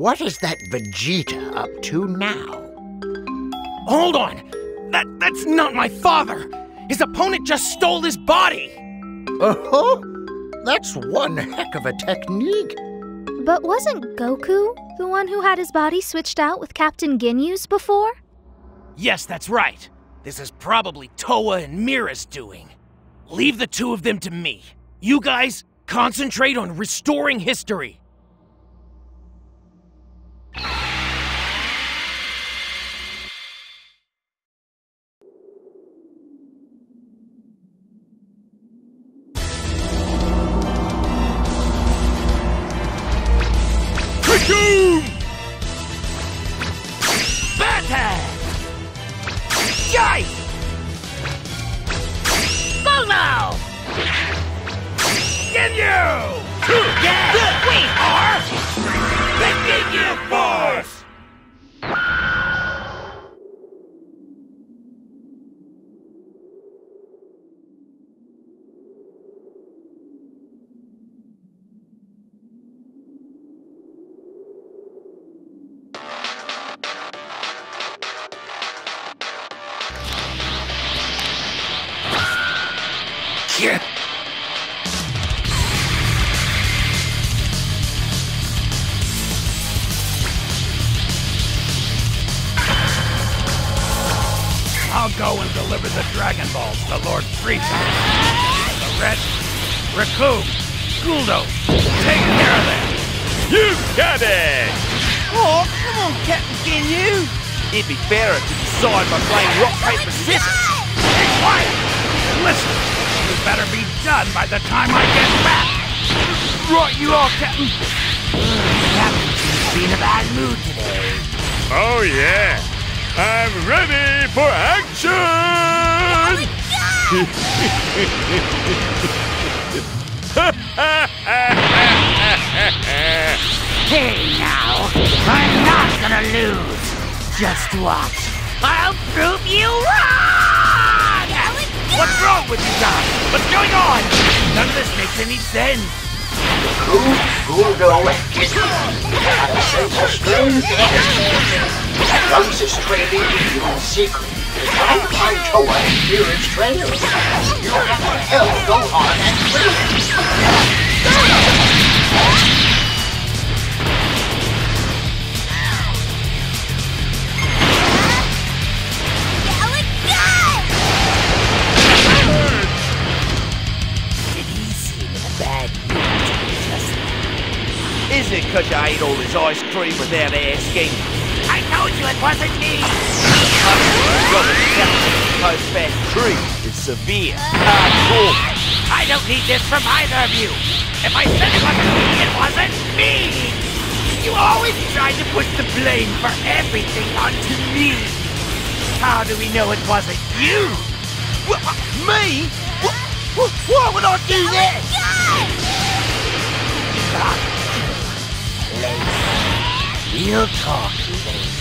What is that Vegeta up to now? Hold on! That that's not my father! His opponent just stole his body! Uh-huh. That's one heck of a technique. But wasn't Goku the one who had his body switched out with Captain Ginyu's before? Yes, that's right. This is probably Towa and Mira's doing. Leave the two of them to me. You guys, concentrate on restoring history. I'll go and deliver the Dragon Balls to Lord Frieza. The Red, Recoome, Guldo, take care of them. You got it! Oh, come on, Captain Ginyu! It'd be fairer to decide by playing rock, paper, scissors. Be quiet! Listen, you better be done by the time I get back. Right you are, Captain! Captain seems to be in a bad mood today. Oh, yeah. I'm ready for action! Oh hey now, I'm not gonna lose. Just watch. I'll prove you wrong! What's wrong with you guys? What's going on? None of this makes any sense. Guldo and Ginyu had a simple strange Trunks is training you in secret. To find Towa clear its trail. You have to help Gohan and Krillin. Because you ate all this ice cream without asking? I told you it wasn't me! Robert post-fast tree is severe. Hardcore. I don't need this from either of you! If I said it wasn't me, it wasn't me! You always try to put the blame for everything onto me! How do we know it wasn't you? What, me? What, what, why would I do oh that? Ah. We'll talk later.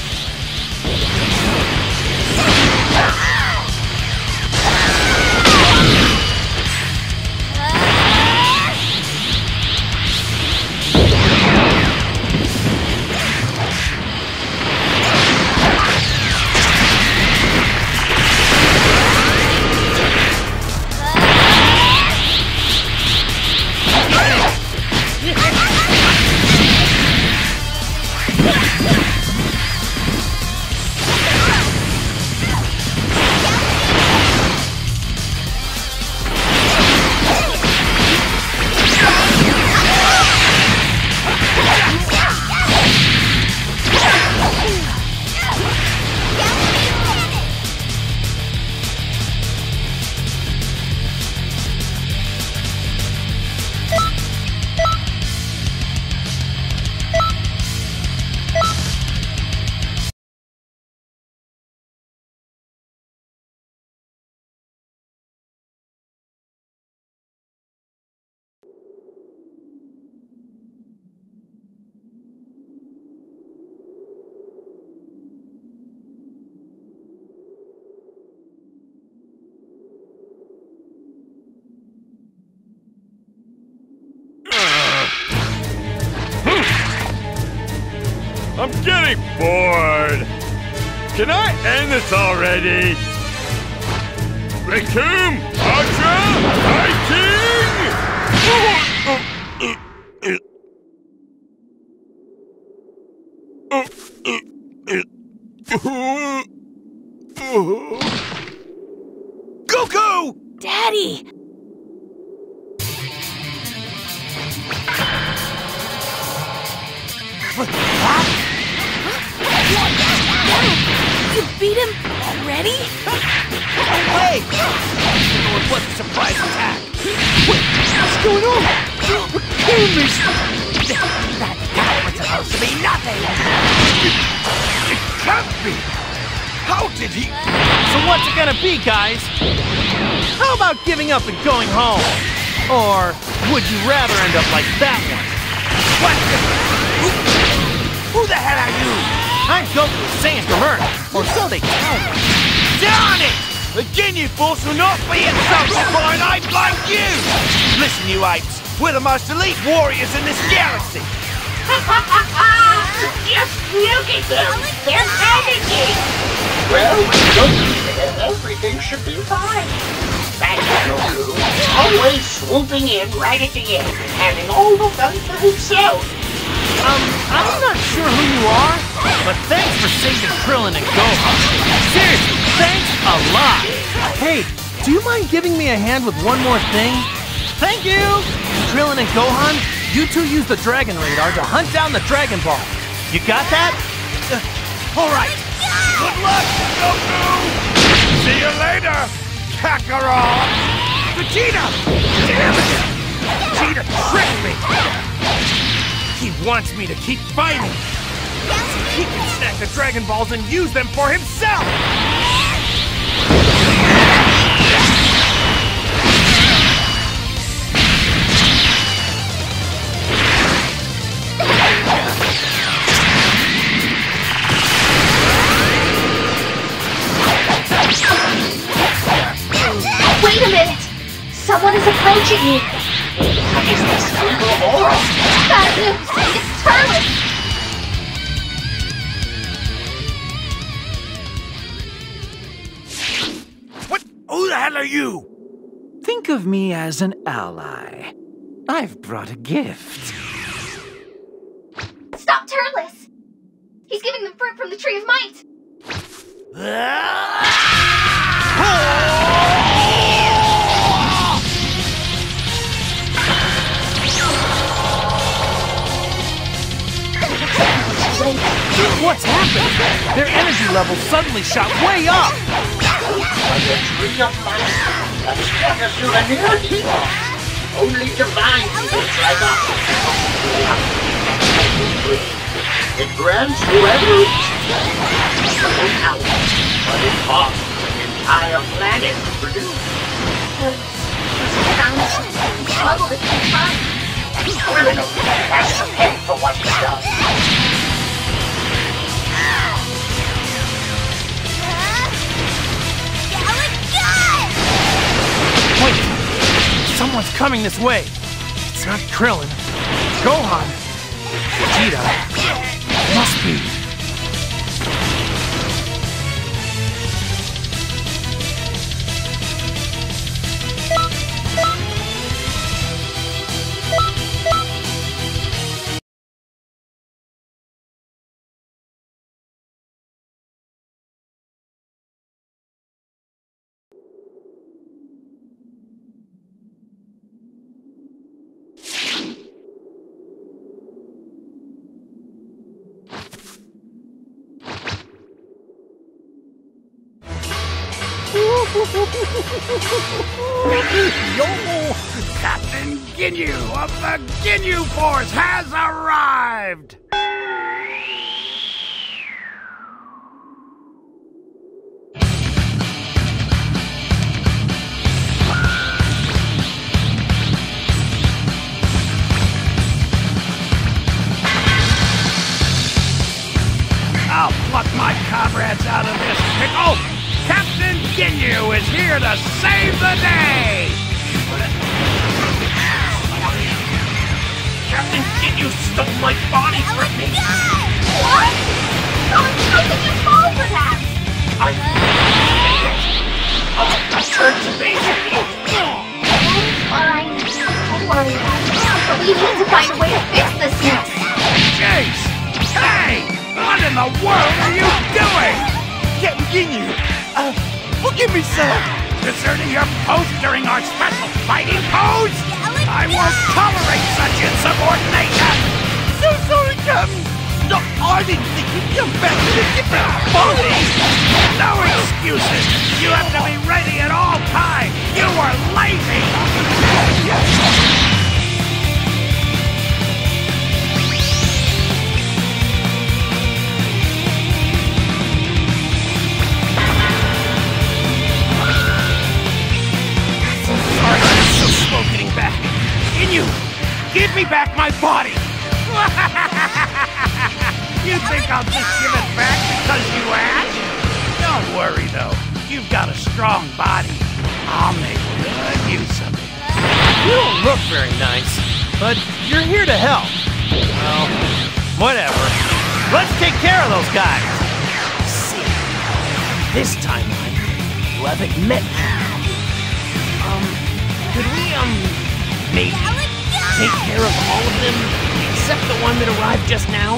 This already? Recoome, Ultra, Fighting! Goku! Daddy! Beat him already? Hey! It was a surprise attack. Wait, what's going on? Recoome is... That guy was supposed to be nothing! It can't be! How did he... So what's it gonna be, guys? How about giving up and going home? Or would you rather end up like that one? What. Who, who the hell are you? I'm Goku Saiyan from Earth, or so they tell me. Darn it! The Ginyu Force will not be insulted by an ape like you! Listen, you apes, we're the most elite warriors in this galaxy! Ha ha ha ha! Just look at them! They're panicking! Well, look, everything should be fine. Thank you, Goku. Always swooping in right at the end, having all the fun for himself. Um, I'm not sure who you are, but thanks for saving Krillin and Gohan. Seriously, thanks a lot. Hey, do you mind giving me a hand with one more thing? Thank you! Krillin and Gohan, you two use the Dragon Radar to hunt down the Dragon Ball. You got that? Uh, all right. Good luck, Goku! See you later, Kakarot! Vegeta! Damn it! Vegeta tricked me! He wants me to keep fighting! Yes, He can snap the Dragon Balls and use them for himself! Wait a minute! Someone is approaching you! What is this evil aura? Bad news! What? Who the hell are you? Think of me as an ally. I've brought a gift. Stop Turles! He's giving them fruit from the Tree of Might! Ah! Happened? Their energy levels suddenly shot way up. By the tree of life, that's what a souvenir deal. Only divine people drive up. It grants whoever reaches it no but it costs an entire planet to produce. Sounds smuggled it through time. Criminal has to pay for what he's done. Someone's coming this way. It's not Krillin. Gohan. Vegeta. Must be. Yo! Captain Ginyu of the Ginyu Force has arrived! Day! Captain Ginyu stole my body from me! What? How, how could you fall for that? I... I turned to base. Fine. Don't worry about it. But we need to find a way to fix this mess. Jeice! Hey! What in the world are you doing? Captain Ginyu! Uh, forgive me, sir! Deserting your post during our special fighting pose? I won't tolerate such insubordination! So sorry, Captain! No, I didn't think you'd come back different body! No excuses! You have to be ready at all times! You were haven't met. Um, could we, um, maybe take care of all of them except the one that arrived just now?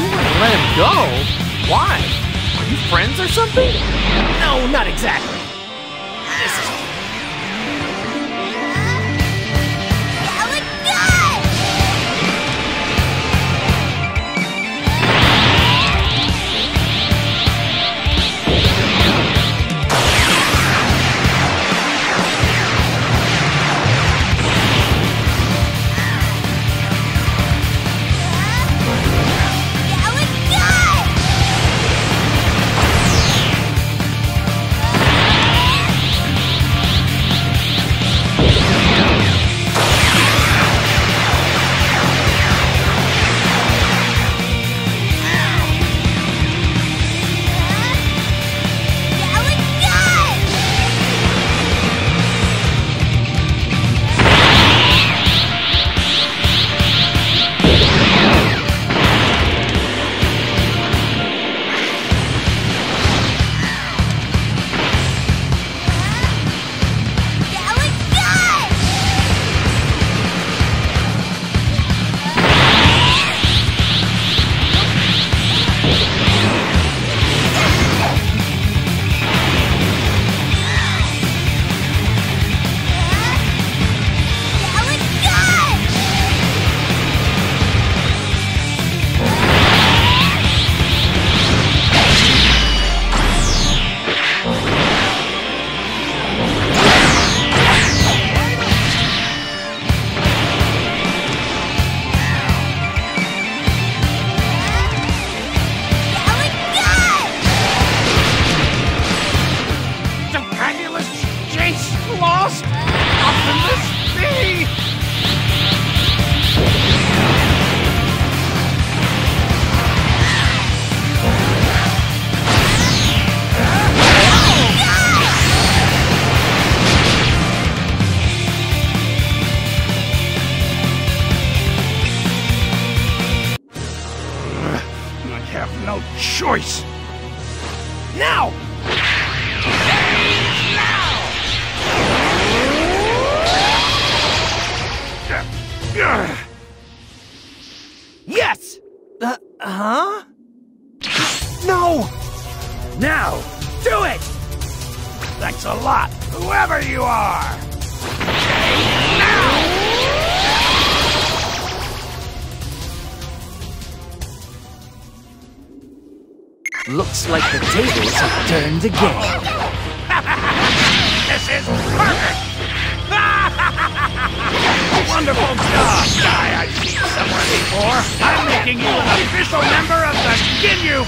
You want to let him go? Why? Are you friends or something? No, not exactly.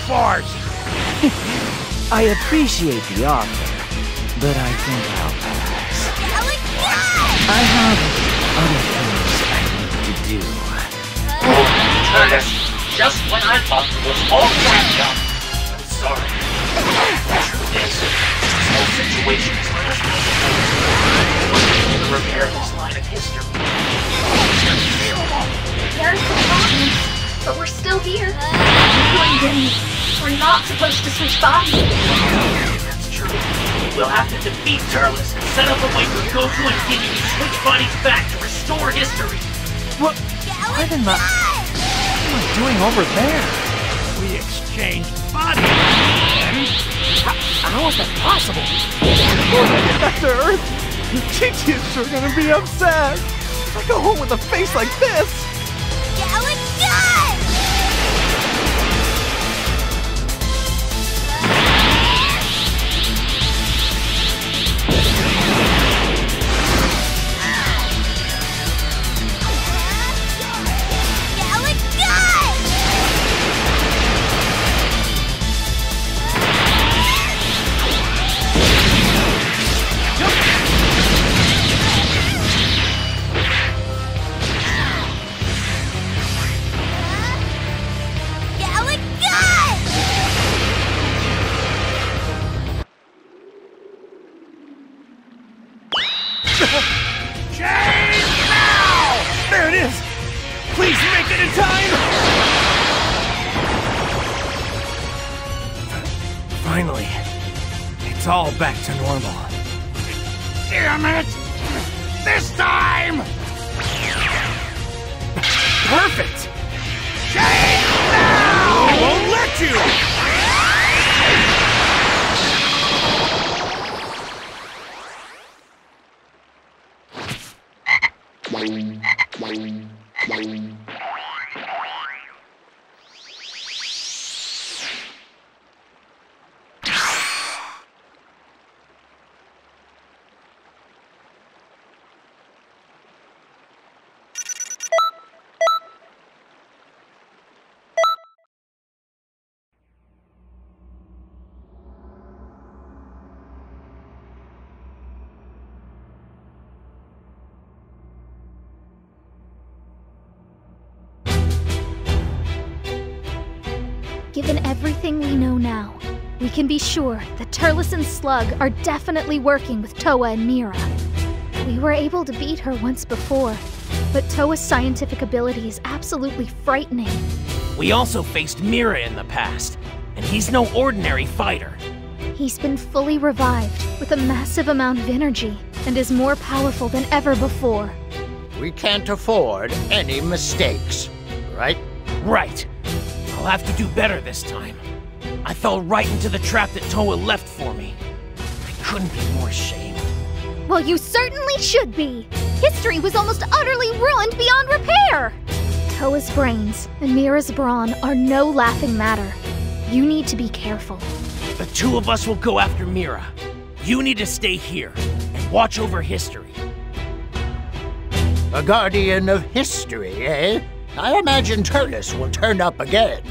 Ginyu I appreciate the offer, but I think I'll pass. I have other things I need to do. Turles, just when I thought it was all wrapped up. I'm sorry. The is, this whole situation is last to repair this line of history. There's the problem. But we're still here. You and Denny, we're not supposed to switch bodies. That's true. We'll have to defeat Turles and set up a way for Goku and Ginyu to switch bodies back to restore history. What? What in the... What am I doing over there? We exchanged bodies, and How is that possible? Before I get back to Earth, Chi-Chi is sure gonna be upset. If I go home with a face like this. Given everything we know now, we can be sure that Turles and Slug are definitely working with Towa and Mira. We were able to beat her once before, but Towa's scientific ability is absolutely frightening. We also faced Mira in the past, and he's no ordinary fighter. He's been fully revived with a massive amount of energy and is more powerful than ever before. We can't afford any mistakes, right? Right. I'll have to do better this time. I fell right into the trap that Towa left for me. I couldn't be more ashamed. Well, you certainly should be! History was almost utterly ruined beyond repair! Towa's brains and Mira's brawn are no laughing matter. You need to be careful. The two of us will go after Mira. You need to stay here and watch over history. A guardian of history, eh? I imagine Turles will turn up again.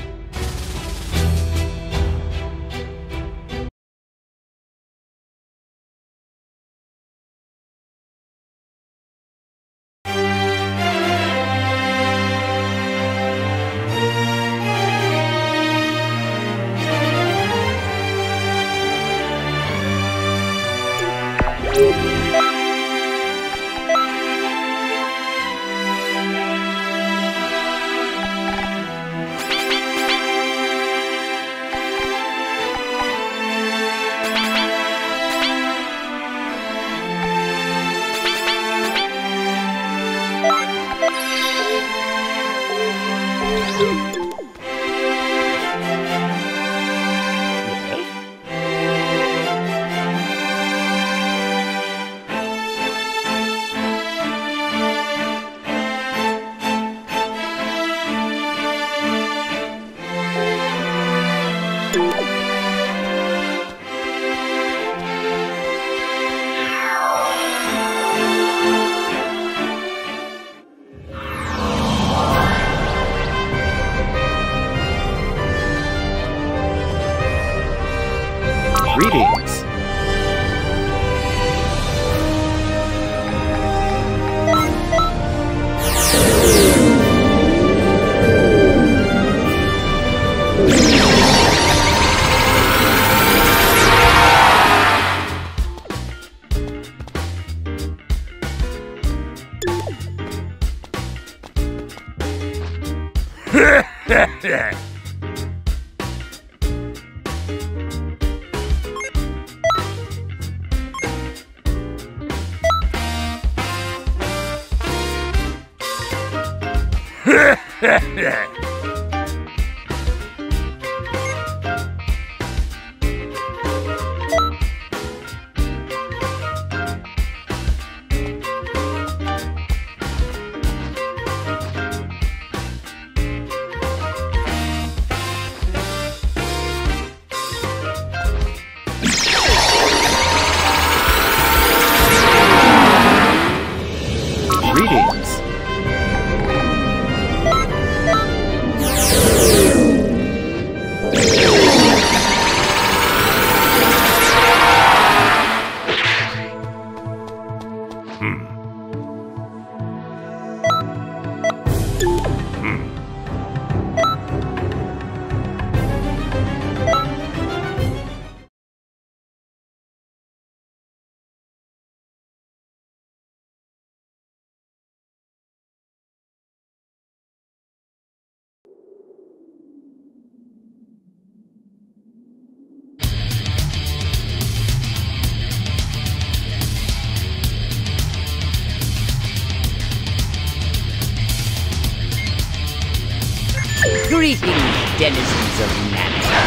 Denizens of Nanta.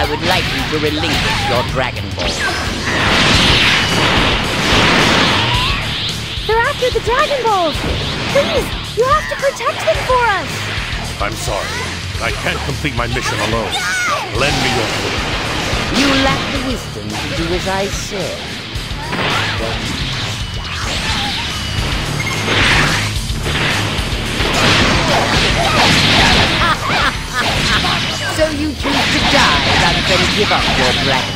I would like you to relinquish your Dragon Ball. They're after the Dragon Balls! Please, you have to protect them for us! I'm sorry. I can't complete my mission alone. Lend me your foot. You lack the wisdom to do as I said. so you choose to die rather than give up your Dragon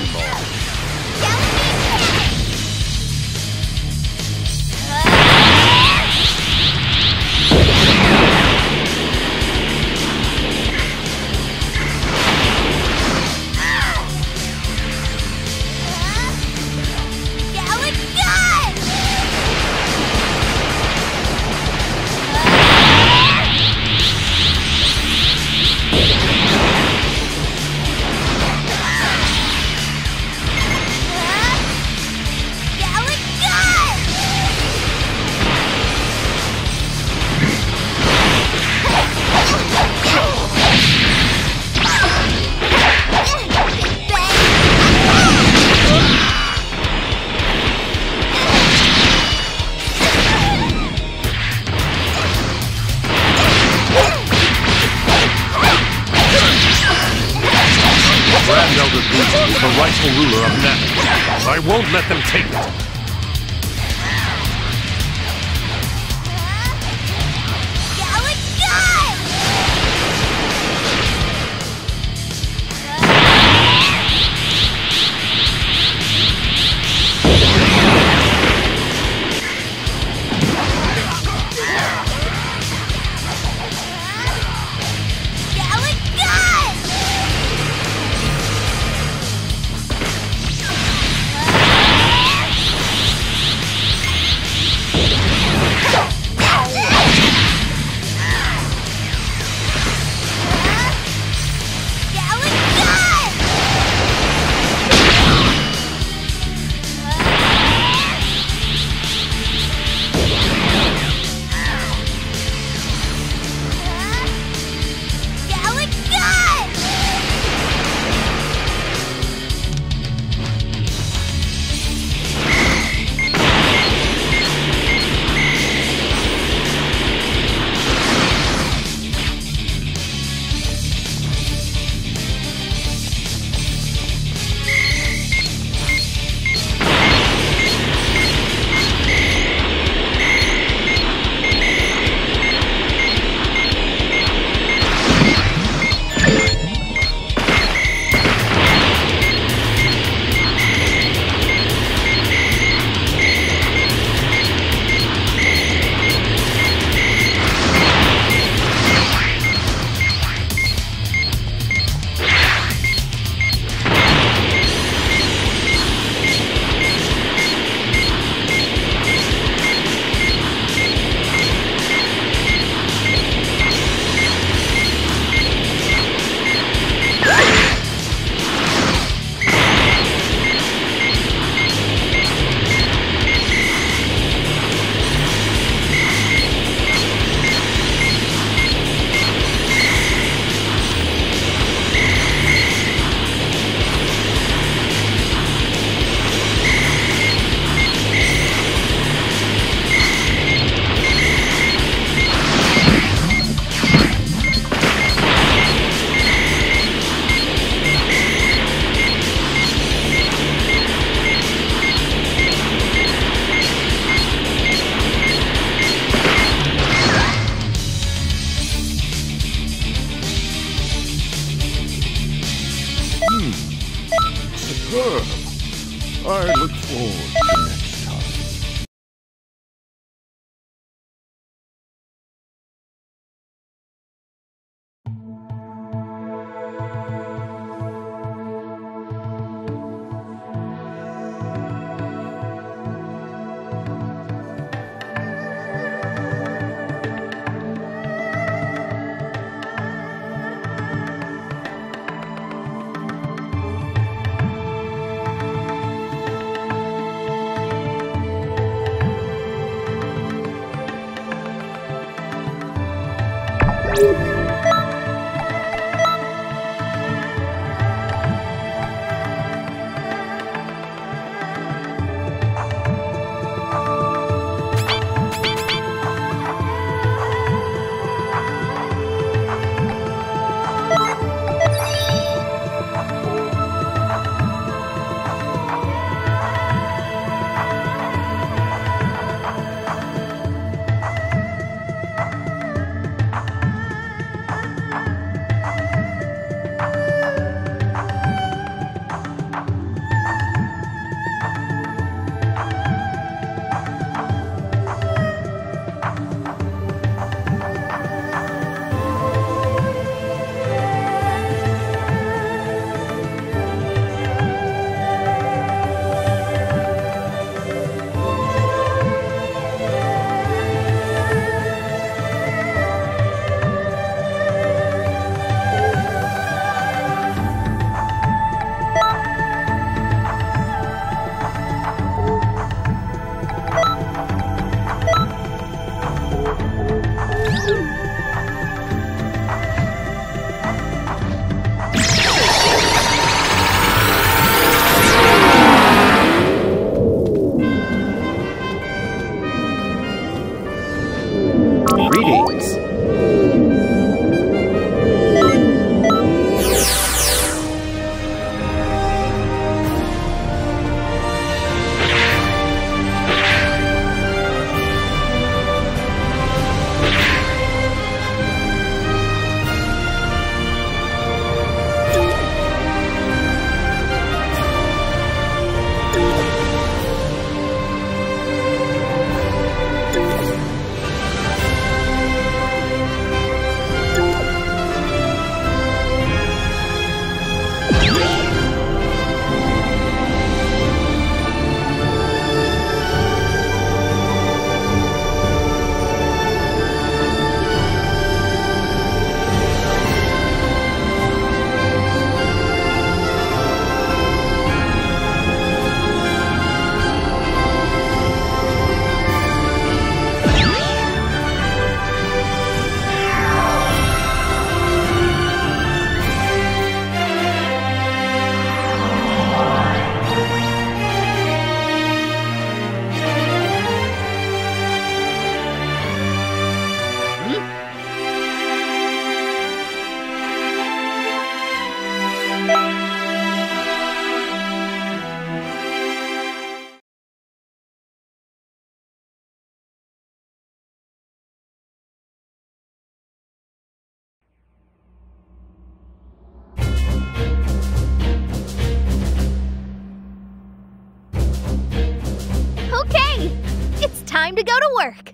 work.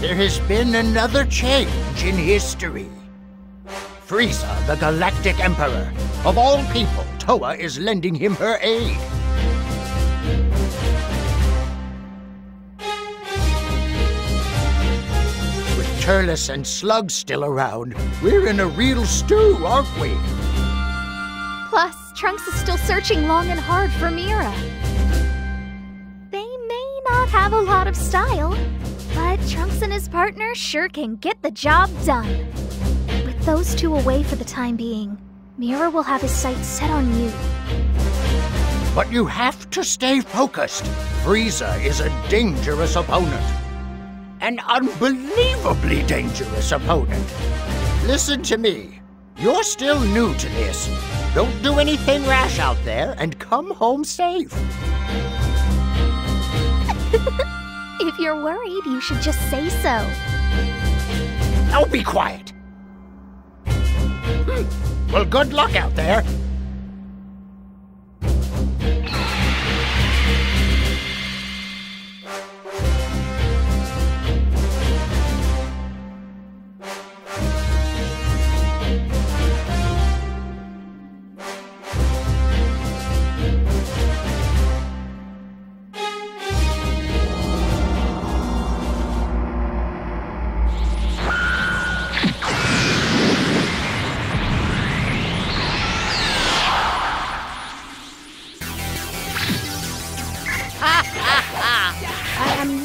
There has been another change in history. Frieza, the Galactic Emperor. Of all people, Towa is lending him her aid. With Turles and Slug still around, we're in a real stew, aren't we? Plus, Trunks is still searching long and hard for Mira. Have a lot of style, but Trunks and his partner sure can get the job done. With those two away for the time being, Mira will have his sights set on you. But you have to stay focused. Frieza is a dangerous opponent. An unbelievably dangerous opponent. Listen to me. You're still new to this. Don't do anything rash out there and come home safe. If you're worried, you should just say so. Now be quiet. Hmm. Well, good luck out there.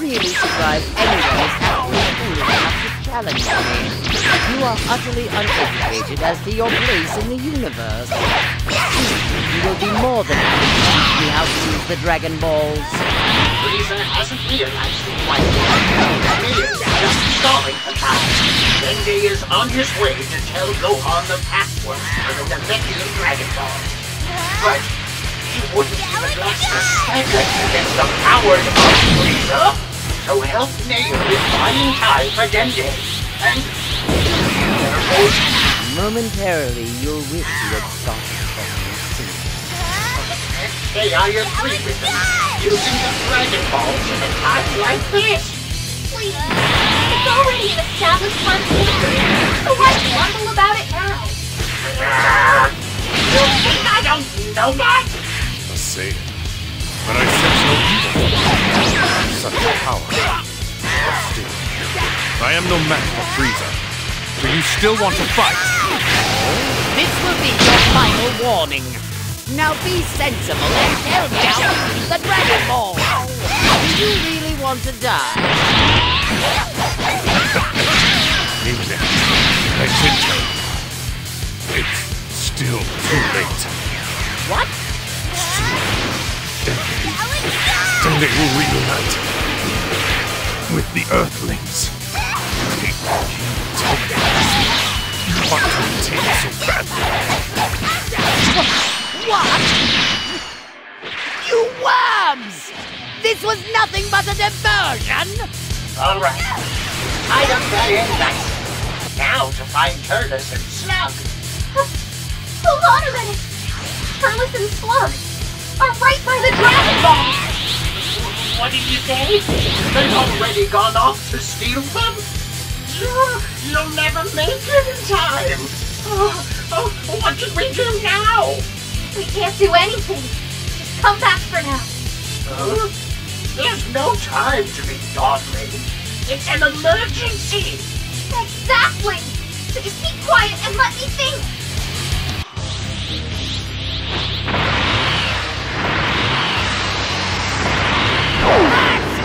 Really surprised anyone is actually fool enough to challenge me. You are utterly uneducated as to your place in the universe. You will be more than happy to teach me how to use the Dragon Balls. Frieza hasn't realized it quite yet. He is just stalling for time. Is on his way to tell Gohan the password for the Namekian Dragon Ball. But he wouldn't even last a second against the powers of. So help Nail in buying time for Dende. And... Momentarily, you'll wish you had started from the sea. Hey, I agree with them. Using the Dragon Balls in a time like this. Please. It's already an established concept. So why grumble about it now? You think I don't know that? A Saiyan. But I sense no evil. Such power. Still, I am no match for Frieza. Do you still want to fight? This will be your final warning. Now be sensible and tell me how the Dragon Ball. Do you really want to die? Amen. I did. It's still too late. What? Then they will reunite with the Earthlings. Take Tell me you want to retain so badly. What? You worms! This was nothing but a diversion! Alright. Hide up that end nice. Now to find Turles and Slug. Hold on a minute. Turles and Slug are right by the Dragon Ball. What did you say? They've already gone off to steal them? You'll, you'll never make it in time. Oh, oh, what should we do now? We can't do anything. Just come back for now. Huh? There's no time to be dawdling. It's an emergency. Exactly. So just be quiet and let me think.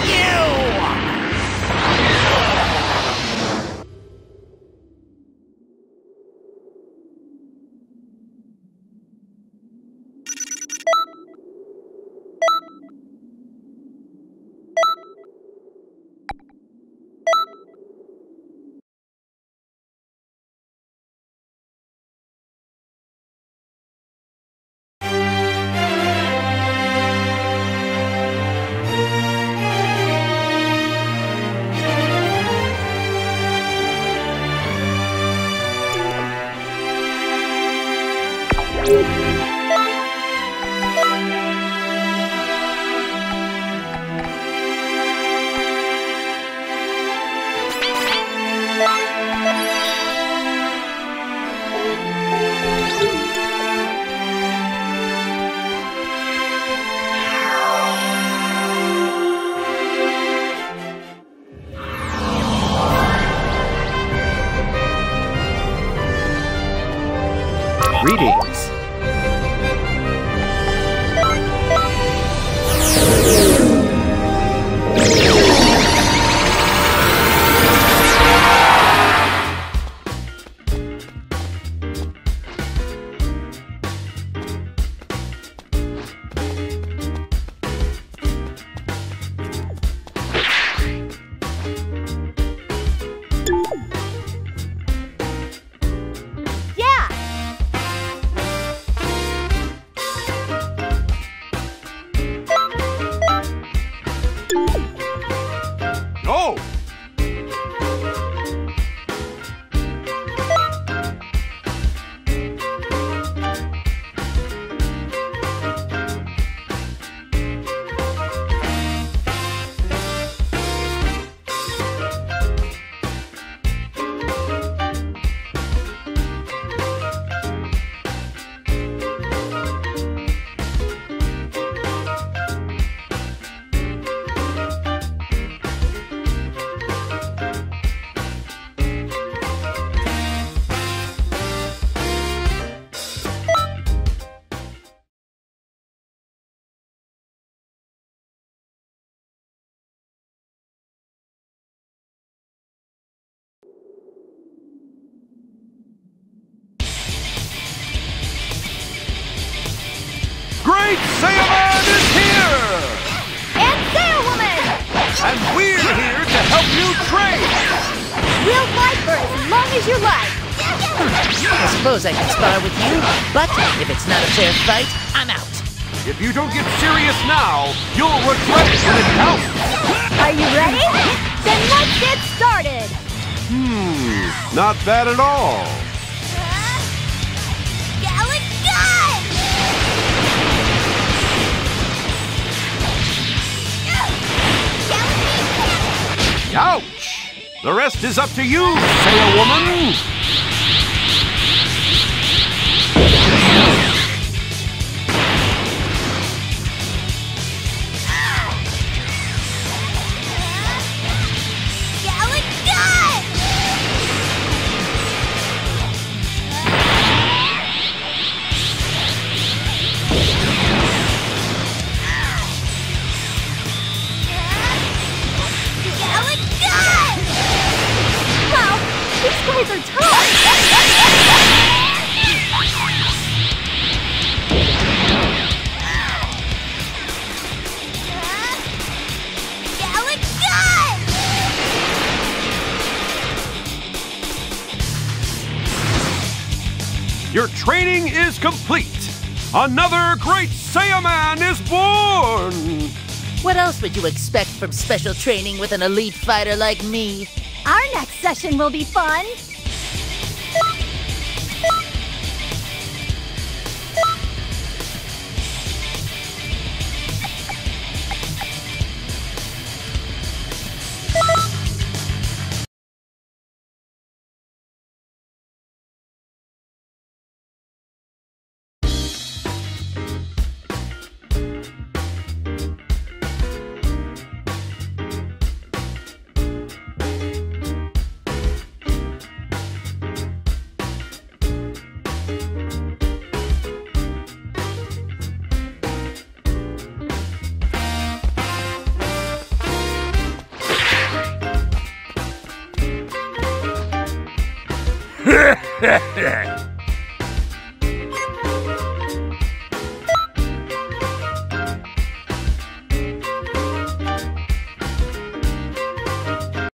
Greetings. As you like. I suppose I can spar with you, but if it's not a fair fight, I'm out. If you don't get serious now, you'll regret it when it counts! Are you ready? Then let's get started. Hmm, not bad at all. Ouch! The rest is up to you, Saiya woman! Your training is complete! Another great Saiyaman is born! What else would you expect from special training with an elite fighter like me? Our next session will be fun.